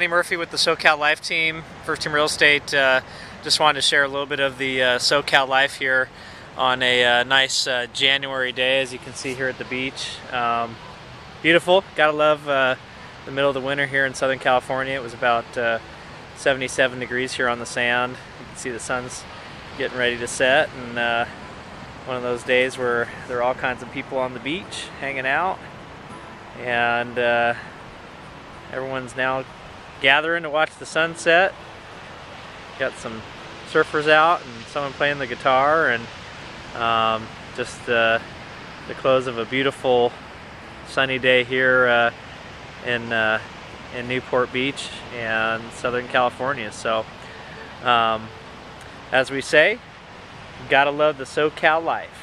Danny Murphy with the SoCal Life team, First Team Real Estate. Uh, just wanted to share a little bit of the uh, SoCal Life here on a uh, nice uh, January day, as you can see here at the beach. Um, beautiful. Gotta love uh, the middle of the winter here in Southern California. It was about uh, 77 degrees here on the sand. You can see the sun's getting ready to set, and one of those days where there are all kinds of people on the beach hanging out, and everyone's now gathering to watch the sunset. Got some surfers out and someone playing the guitar and um, just uh, the close of a beautiful sunny day here uh, in, uh, in Newport Beach and Southern California. So um, as we say, gotta love the SoCal life.